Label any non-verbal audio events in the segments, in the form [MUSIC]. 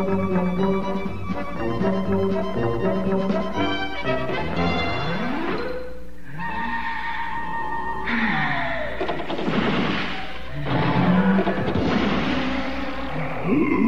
My, [SIGHS] [SIGHS]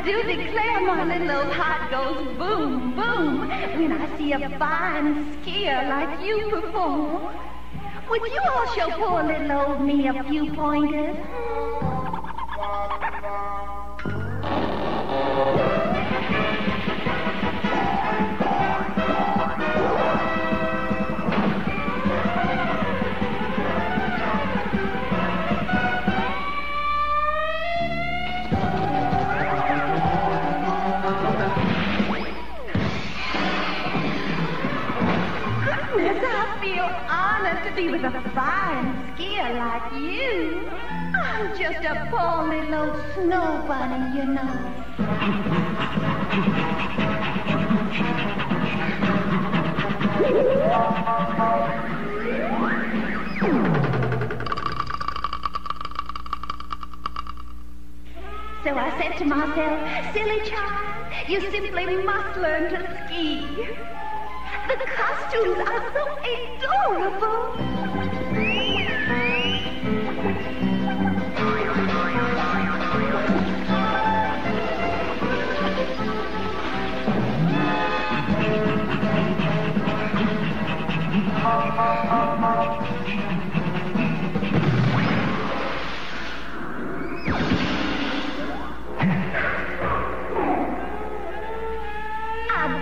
I do declare my little old heart goes boom, boom when I see a fine skier like you perform. Would you all show poor little old me a few pointers? Feel honored to be with a fine skier like you. I'm just a poor little old snow bunny, you know. So I said to myself, silly child, you simply must learn to ski. Costumes are so adorable.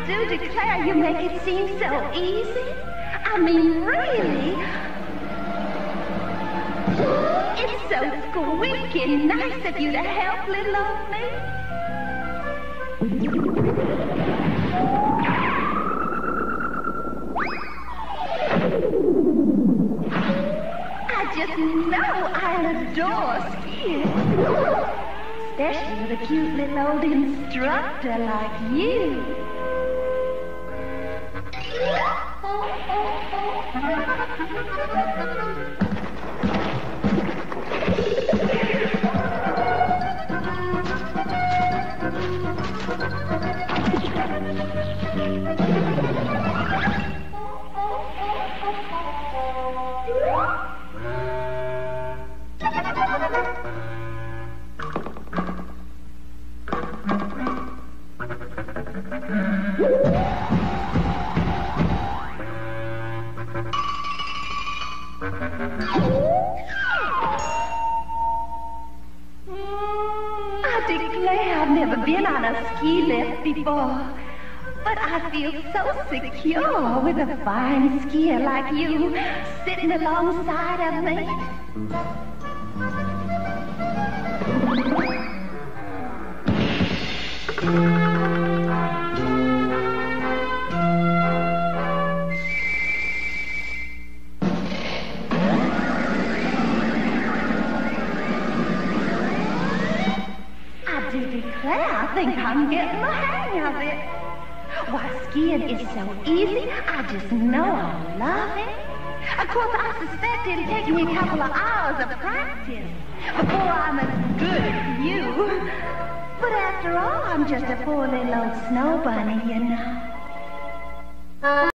Do declare you make it seem so easy. I mean, really. It's so squeaky nice of you to help little old me. I just know I'll adore skiing. Especially with a cute little old instructor like you. Thank you. I declare I've never been on a ski lift before. But I feel so secure with a fine skier like you sitting alongside of me. I'm getting the hang of it. Why, skiing is so easy, I just know I love it. Of course, I suspect it'll take me a couple of hours of practice before I'm as good as you. But after all, I'm just a poor little old snow bunny, you know.